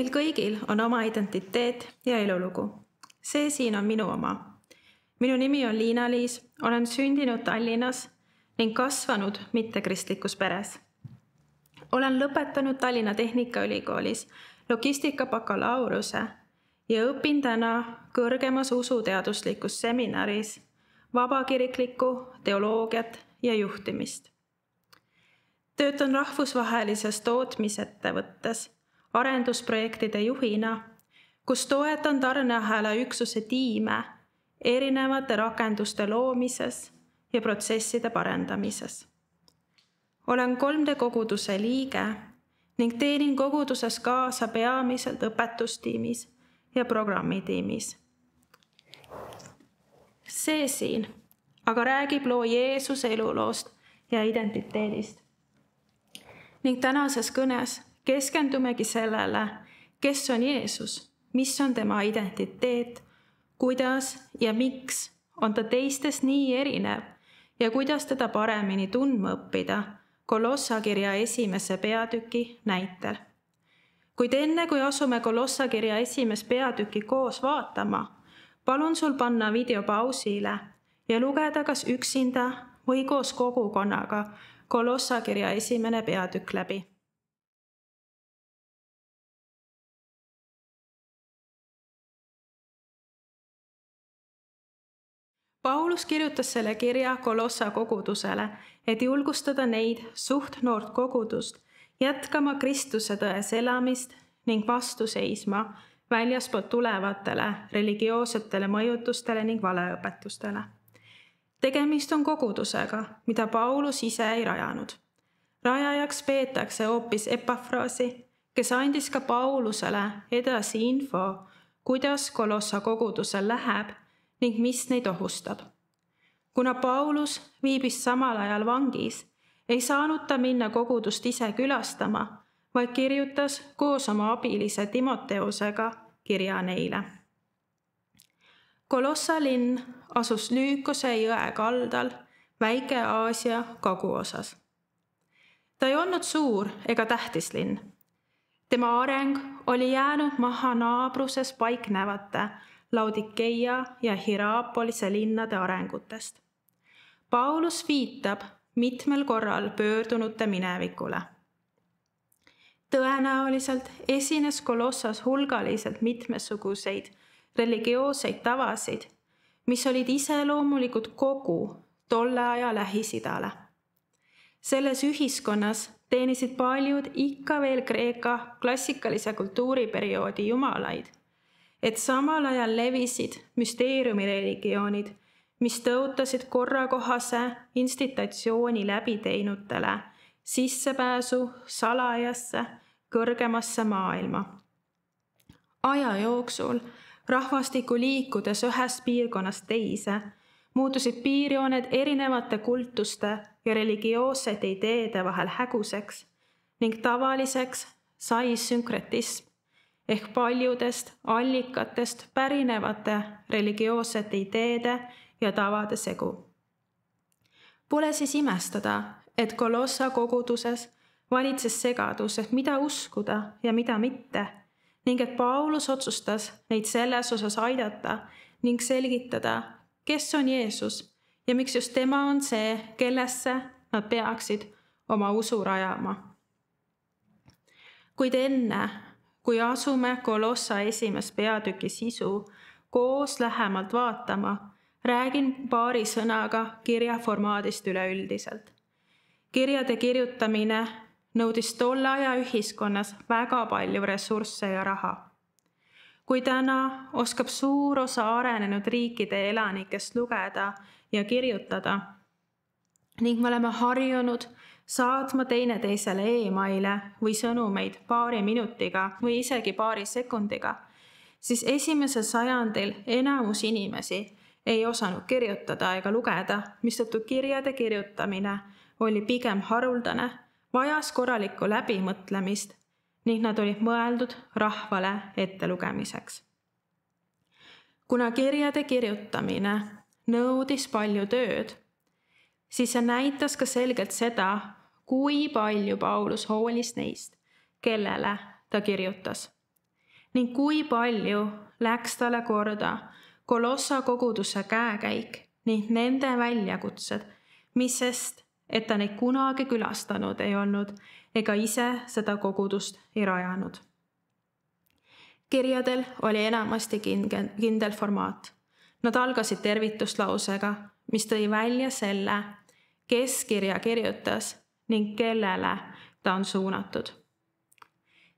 meil kõigil on oma identiteet ja elulugu. see siin on minu oma. minu nimi on Liina-Liis, olen sündinud Tallinnas ning kasvanud mittekristlikus peres. olen lõpetanud Tallinna Tehnikaülikoolis logistika bakalaureuse ja õpin täna kõrgemas usuteaduslikus seminaris vabakiriklikku teoloogiat ja juhtimist. töötan rahvusvahelises tootmisettevõttes arendusprojektide juhina, kus toetan tarneahela üksuse tiime erinevate rakenduste loomises ja protsesside parendamises. olen 3D koguduse liige ning teenin koguduses kaasa peamiselt õpetustiimis ja programmitiimis. see siin aga räägib loo Jeesuse eluloost ja identiteedist. ning tänases kõnes keskendumegi sellele, kes on Jeesus, mis on tema identiteet, kuidas ja miks on ta teistest nii erinev ja kuidas teda paremini tundma õppida Kolossa kirja esimese peatüki näitel. kuid enne, kui asume Kolossa kirja esimest peatükki koos vaatama, palun sul panna video pausile ja lugeda kas üksinda või koos kogukonnaga Kolossa kirja esimene peatükk läbi Paulus kirjutas selle kirja Kolossa kogudusele, et julgustada neid suht noort kogudust jätkama Kristuse tões elamist ning vastu seisma väljaspoolt tulevatele religioossetele mõjutustele ning valeõpetustele. tegemist on kogudusega, mida Paulus ise ei rajanud. rajajaks peetakse hoopis Epafrasi, kes andis ka Paulusele edasi info, kuidas Kolossa kogudusel läheb ning mis neid ohustab. kuna Paulus viibis samal ajal vangis, ei saanud ta minna kogudust ise külastama, vaid kirjutas koos oma abilise Timoteusega kirja neile. Kolossa linn asus Lüükose jõe kaldal Väike-Aasia kaguosas. ta ei olnud suur ega tähtis linn. tema areng oli jäänud maha naabruses paiknevate Laudikeia ja Hieraapolise linnade arengutest. Paulus viitab mitmel korral pöördunute minevikule. tõenäoliselt esines Kolossas hulgaliselt mitmesuguseid religioosseid tavasid, mis olid iseloomulikud kogu tolle aja Lähis-Idale. selles ühiskonnas teenisid paljud ikka veel Kreeka klassikalise kultuuriperioodi jumalaid et samal ajal levisid müsteeriumireligioonid, mis tõotasid korrakohase institutsiooni läbiteinutele sissepääsu salajasse kõrgemasse maailma. aja jooksul rahvastiku liikudes ühest piirkonnast teise, muutusid piirjooned erinevate kultuste ja religioossete ideede vahel häguseks ning tavaliseks sai sünkretism ehk paljudest allikatest pärinevate religioossete ideede ja tavade segu. Pole siis imestada, et Kolossa koguduses valitses segadus, et mida uskuda ja mida mitte ning et Paulus otsustas neid selles osas aidata ning selgitada, kes on Jeesus ja miks just tema on see, kellesse nad peaksid oma usu rajama. kuid enne kui asume Kolossa esimest peatüki sisu koos lähemalt vaatama, räägin paari sõnaga kirja formaadist üleüldiselt. kirjade kirjutamine nõudis tolle aja ühiskonnas väga palju ressursse ja raha. kui täna oskab suur osa arenenud riikide elanikest lugeda ja kirjutada ning me oleme harjunud saatma teineteisele emaile või sõnumeid paari minutiga või isegi paari sekundiga, siis esimesel sajandil enamus inimesi ei osanud kirjutada ega lugeda, mistõttu kirjade kirjutamine oli pigem haruldane, vajas korralikku läbimõtlemist ning nad olid mõeldud rahvale ettelugemiseks. kuna kirjade kirjutamine nõudis palju tööd, siis see näitas ka selgelt seda, kui palju Paulus hoolis neist, kellele ta kirjutas. ning kui palju läks talle korda Kolossa koguduse käekäik ning nende väljakutsed, mis sest, et ta neid kunagi külastanud ei olnud ega ise seda kogudust ei rajanud. kirjadel oli enamasti kindel, formaat. Nad algasid tervituslausega, mis tõi välja selle, kes kirja kirjutas ning kellele ta on suunatud.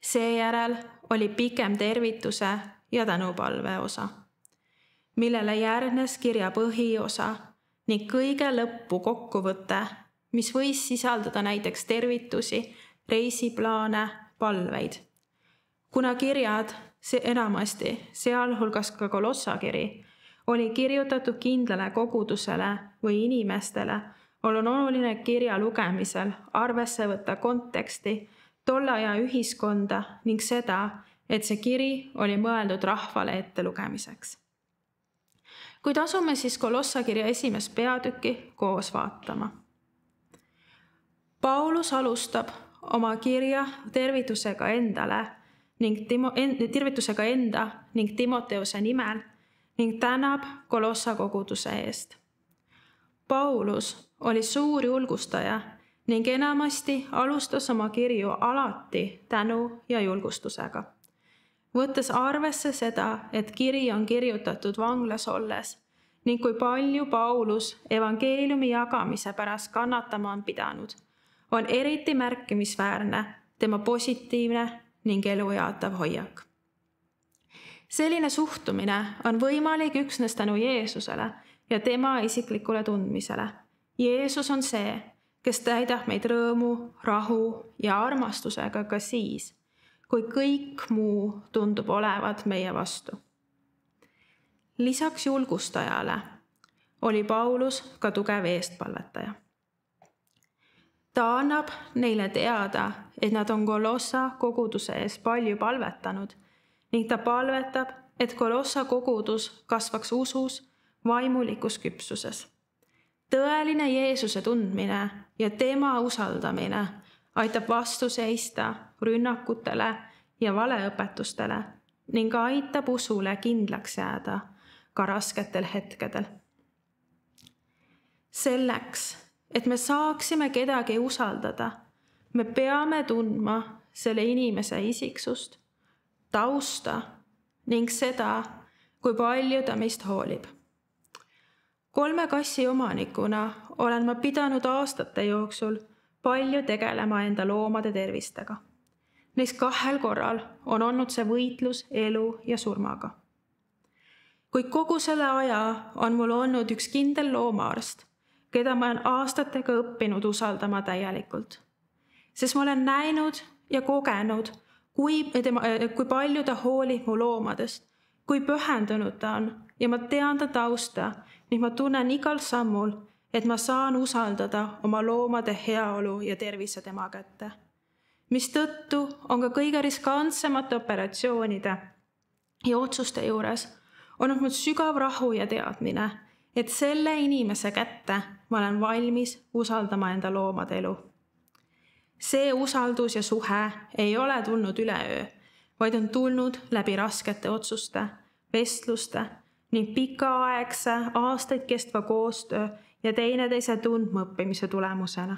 seejärel oli pikem tervituse ja tänupalve osa, millele järgnes kirja põhiosa ning kõige lõppu kokkuvõte, mis võis sisaldada näiteks tervitusi, reisiplaane, palveid. kuna kirjad, see enamasti, sealhulgas ka Kolossa kiri, oli kirjutatud kindlale kogudusele või inimestele on oluline kirja lugemisel arvesse võtta konteksti, tolle aja ühiskonda ning seda, et see kiri oli mõeldud rahvale ettelugemiseks. kuid asume siis Kolossa kirja esimest peatükki koos vaatama. Paulus alustab oma kirja tervitusega endale ning Timo, en, tervitusega enda ning Timoteuse nimel ning tänab Kolossa koguduse eest. Paulus oli suur julgustaja ning enamasti alustas oma kirju alati tänu ja julgustusega. võttes arvesse seda, et kiri on kirjutatud vanglas olles ning kui palju Paulus evangeeliumi jagamise pärast kannatama on pidanud, on eriti märkimisväärne tema positiivne ning elujaatav hoiak. selline suhtumine on võimalik üksnes tänu Jeesusele ja tema isiklikule tundmisele Jeesus on see, kes täidab meid rõõmu, rahu ja armastusega ka siis, kui kõik muu tundub olevat meie vastu. lisaks julgustajale oli Paulus ka tugev eestpalvetaja. ta annab neile teada, et nad on Kolossa koguduse ees palju palvetanud ning ta palvetab, et Kolossa kogudus kasvaks usus, vaimulikus küpsuses tõeline Jeesuse tundmine ja tema usaldamine aitab vastu seista rünnakutele ja valeõpetustele ning aitab usule kindlaks jääda ka rasketel hetkedel. selleks, et me saaksime kedagi usaldada, me peame tundma selle inimese isiksust, tausta ning seda, kui palju ta meist hoolib kolme kassi omanikuna olen ma pidanud aastate jooksul palju tegelema enda loomade tervistega. Neis kahel korral on olnud see võitlus elu ja surmaga. kuid kogu selle aja on mul olnud üks kindel loomaarst, keda ma olen aastatega õppinud usaldama täielikult. sest ma olen näinud ja kogenud, kui tema, kui palju ta hoolib mu loomadest, kui pühendunud ta on ja ma tean ta tausta ning ma tunnen igal sammul, et ma saan usaldada oma loomade heaolu ja tervise tema kätte. mistõttu on ka kõige riskantsemate operatsioonide ja otsuste juures olnud mul sügav rahu ja teadmine, et selle inimese kätte ma olen valmis usaldama enda loomade elu. see usaldus ja suhe ei ole tulnud üleöö, vaid on tulnud läbi raskete otsuste, vestluste ning pikaaegse, aastaid kestva koostöö ja teineteise tundmaõppimise tulemusena.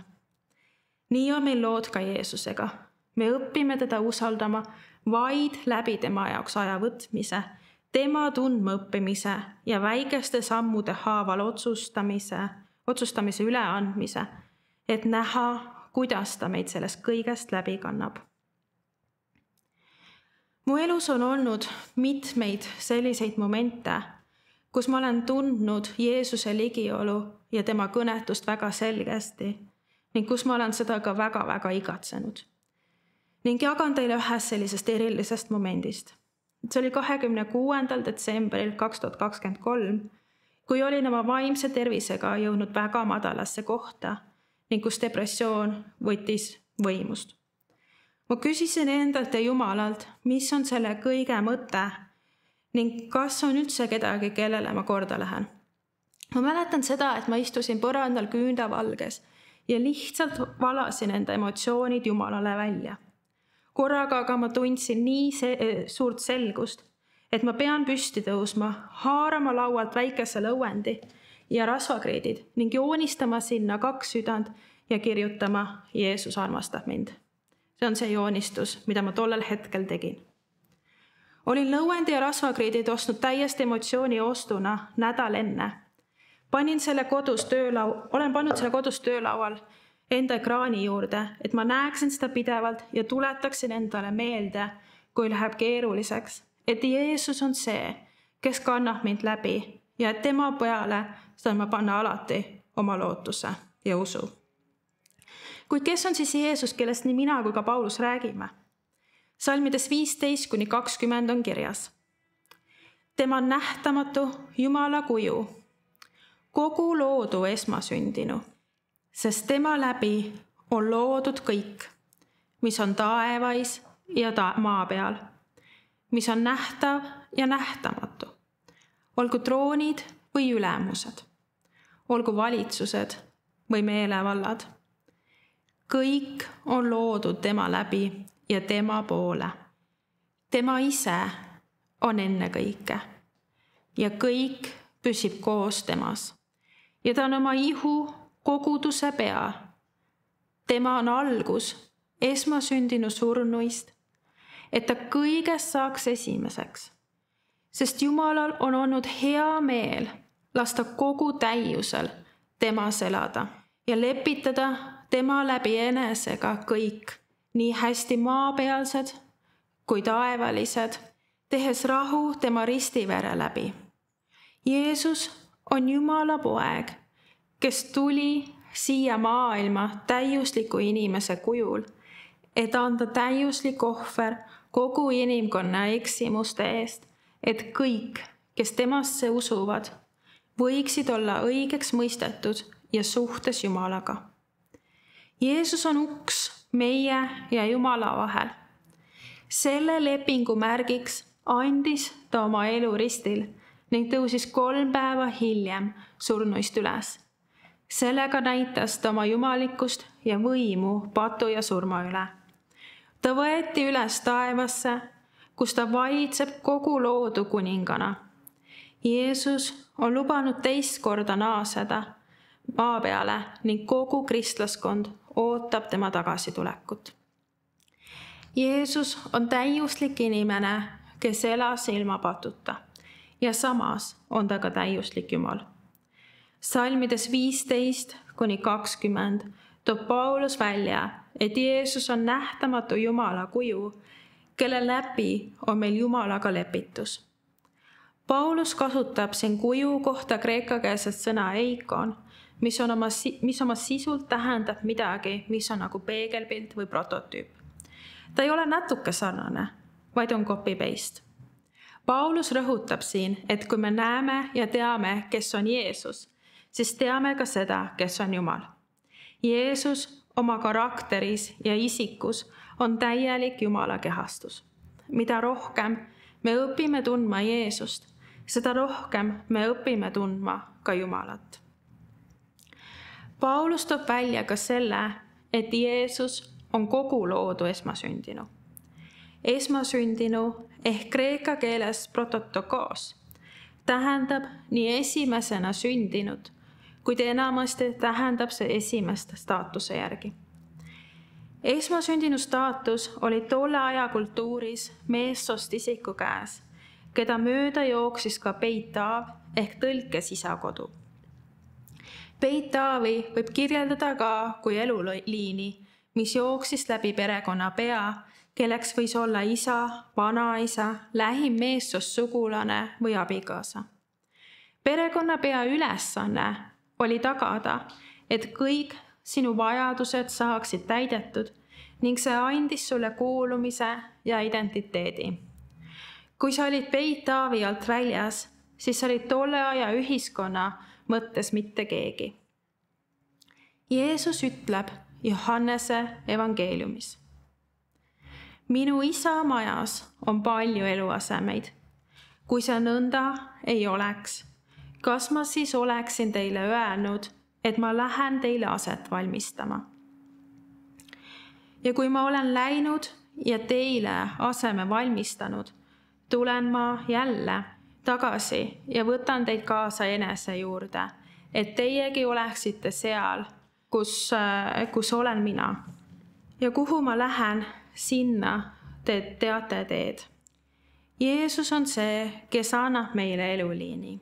nii on meil lood ka Jeesusega. me õpime teda usaldama vaid läbi tema jaoks aja võtmise, tema tundmaõppimise ja väikeste sammude haaval otsustamise, otsustamise üleandmise, et näha, kuidas ta meid sellest kõigest läbi kannab mu elus on olnud mitmeid selliseid momente, kus ma olen tundnud Jeesuse ligiolu ja tema kõnetust väga selgesti ning kus ma olen seda ka väga-väga igatsenud. ning jagan teile ühest sellisest erilisest momendist. see oli kahekümne kuuendal detsembril kaks tuhat kakskümmend kolm, kui olin oma vaimse tervisega jõudnud väga madalasse kohta ning kus depressioon võttis võimust. ma küsisin endalt ja Jumalalt, mis on selle kõige mõte ning kas on üldse kedagi, kellele ma korda lähen. ma mäletan seda, et ma istusin põrandal küünlavalges ja lihtsalt valasin enda emotsioonid Jumalale välja. korraga aga ma tundsin nii se suurt selgust, et ma pean püsti tõusma, haarama laualt väikese lõuendi ja rasvakreedid ning joonistama sinna kaks südant ja kirjutama Jeesus armastab mind. see on see joonistus, mida ma tollel hetkel tegin. Olin lõuendi ja rasvakreedid ostnud täiesti emotsiooni ostuna nädal enne. panin selle kodus töölau-, olen pannud selle kodus töölaual enda ekraani juurde, et ma näeksin seda pidevalt ja tuletaksin endale meelde, kui läheb keeruliseks, et Jeesus on see, kes kannab mind läbi ja et tema peale saan ma panna alati oma lootuse ja usu. kuid kes on siis Jeesus, kellest nii mina kui ka Paulus räägime? Salmides viisteist kuni kakskümmend on kirjas. tema nähtamatu Jumala kuju, kogu loodu esmasündinu, sest tema läbi on loodud kõik, mis on taevais ja ta maa peal, mis on nähtav ja nähtamatu, olgu troonid või ülemused olgu valitsused või meelevallad. kõik on loodud tema läbi ja tema poole. tema ise on ennekõike ja kõik püsib koos temas ja ta on oma ihu koguduse pea. tema on algus esmasündinu surnuist, et ta kõigest saaks esimeseks, sest Jumalal on olnud hea meel lasta kogu täiusel temas elada ja lepitada tema läbi enesega kõik, nii hästi maapealsed kui taevalised, tehes rahu tema ristivere läbi. Jeesus on Jumala poeg, kes tuli siia maailma täiusliku inimese kujul, et anda täiuslik ohver kogu inimkonna eksimuste eest, et kõik, kes temasse usuvad, võiksid olla õigeks mõistetud ja suhtes Jumalaga. Jeesus on uks meie ja Jumala vahel. selle lepingu märgiks andis ta oma elu ristil ning tõusis kolm päeva hiljem surnuist üles. sellega näitas ta oma jumalikkust ja võimu patu ja surma üle. ta võeti üles taevasse, kus ta valitseb kogu loodu kuningana. Jeesus on lubanud teist korda naaseda maa peale ning kogu kristlaskond ootab tema tagasitulekut. Jeesus on täiuslik inimene, kes elas ilma patuta ja samas on ta ka täiuslik Jumal. salmides viisteist kuni kakskümmend toob Paulus välja, et Jeesus on nähtamatu Jumala kuju, kelle läbi on meil Jumalaga lepitus Paulus kasutab siin kuju kohta kreekakeelset sõna eikon, mis on oma, mis oma sisult tähendab midagi, mis on nagu peegelpilt või prototüüp. ta ei ole natuke sarnane, vaid on copy-paste. Paulus rõhutab siin, et kui me näeme ja teame, kes on Jeesus, siis teame ka seda, kes on Jumal. Jeesus oma karakteris ja isikus on täielik Jumala kehastus. mida rohkem me õpime tundma Jeesust, seda rohkem me õpime tundma ka Jumalat. Paulus toob välja ka selle, et Jeesus on kogu loodu esmasündinu. esmasündinu ehk kreeka keeles prototokos tähendab nii esimesena sündinud, kuid enamasti tähendab see esimest staatuse järgi. esmasündinu staatus oli tolle aja kultuuris meessoost isiku käes keda mööda jooksis ka Peit-Taav ehk tõlkes isa kodu. Peit-Taavi võib kirjeldada ka kui eluliini, mis jooksis läbi perekonna pea, kelleks võis olla isa, vanaisa, lähim meessoost sugulane või abikaasa. perekonnapea ülesanne oli tagada, et kõik sinu vajadused saaksid täidetud ning see andis sulle kuulumise ja identiteedi kui sa olid peit Taavi alt väljas, siis sa olid tolle aja ühiskonna mõttes mitte keegi. Jeesus ütleb Johannese evangeeliumis. minu isa majas on palju eluasemeid. kui see nõnda ei oleks, kas ma siis oleksin teile öelnud, et ma lähen teile aset valmistama? ja kui ma olen läinud ja teile aseme valmistanud, tulen ma jälle tagasi ja võtan teid kaasa enese juurde, et teiegi oleksite seal, kus, kus olen mina. ja kuhu ma lähen, sinna te teate teed. Jeesus on see, kes annab meile eluliini.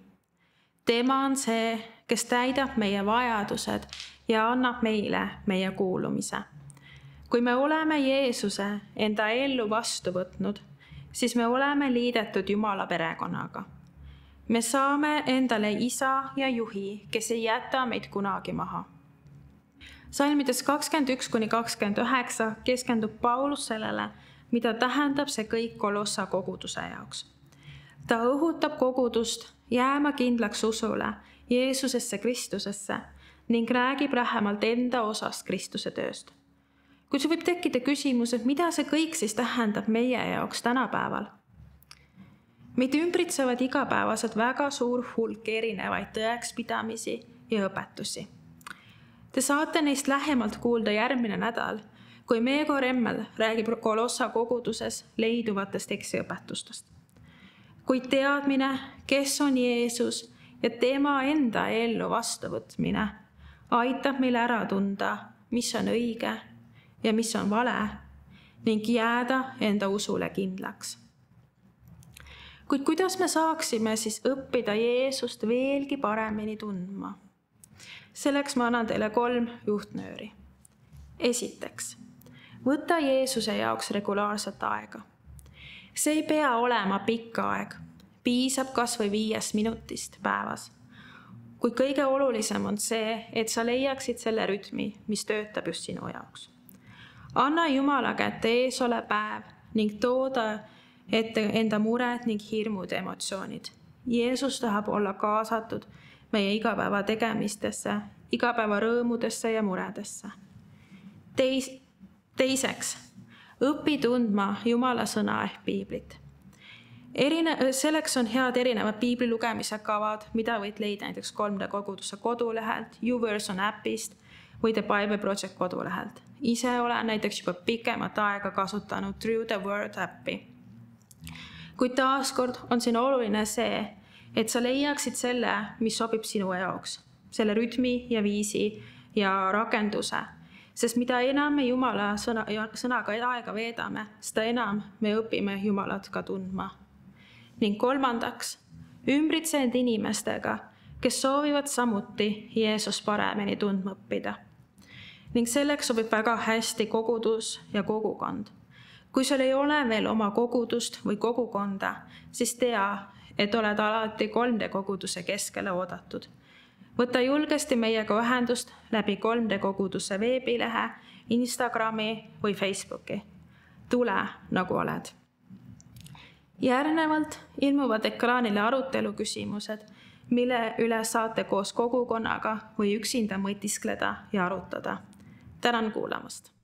tema on see, kes täidab meie vajadused ja annab meile meie kuulumise kui me oleme Jeesuse enda ellu vastu võtnud, siis me oleme liidetud Jumala perekonnaga. Me saame endale isa ja juhi, kes ei jäta meid kunagi maha. salmides kakskümmend üks kuni kakskümmend üheksa keskendub Paulus sellele, mida tähendab see kõik Kolossa koguduse jaoks. ta õhutab kogudust jääma kindlaks usule, Jeesusesse Kristusesse ning räägib lähemalt enda osast Kristuse tööst kuid see võib tekkida küsimus, et mida see kõik siis tähendab meie jaoks tänapäeval? Meid ümbritsevad igapäevaselt väga suur hulk erinevaid tõekspidamisi ja õpetusi. Te saate neist lähemalt kuulda järgmine nädal, kui Meego Remmel räägib Kolossa koguduses leiduvatest eksiõpetustest. kuid teadmine, kes on Jeesus ja tema enda ellu vastuvõtmine aitab meil ära tunda, mis on õige ja mis on vale ning jääda enda usule kindlaks. Kuid kuidas me saaksime siis õppida Jeesust veelgi paremini tundma? selleks ma annan teile kolm juhtnööri. esiteks, võta Jeesuse jaoks regulaarset aega. see ei pea olema pikk aeg, piisab kas või viiest minutist päevas kuid kõige olulisem on see, et sa leiaksid selle rütmi, mis töötab just sinu jaoks anna Jumala kätte eesolev päev ning tooda ette enda mured ning hirmud ja emotsioonid. Jeesus tahab olla kaasatud meie igapäeva tegemistesse, igapäeva rõõmudesse ja muredesse. Teis-, teiseks, õpi tundma Jumala sõna ehk piiblit. erine-, selleks on head erinevad piibli lugemise kavad, mida võid leida näiteks 3D koguduse kodulehelt, YouVersion äpist või The Bible Project kodulehelt ise olen näiteks juba pikemat aega kasutanud True the Word äppi. Kuid taaskord on siin oluline see, et sa leiaksid selle, mis sobib sinu jaoks, selle rütmi ja viisi ja rakenduse. sest mida enam me Jumala sõna, sõnaga aega veedame, seda enam me õpime Jumalat ka tundma. ning kolmandaks, ümbritse end inimestega, kes soovivad samuti Jeesust paremini tundma õppida ning selleks sobib väga hästi kogudus ja kogukond. Kui sul ei ole veel oma kogudust või kogukonda, siis tea, et oled alati 3D koguduse keskele oodatud. võta julgesti meiega ühendust läbi 3D koguduse veebilehe, Instagrami või Facebooki. tule, nagu oled. järgnevalt ilmuvad ekraanile arutelu küsimused, mille üle saate koos kogukonnaga või üksinda mõtiskleda ja arutada tänan kuulamast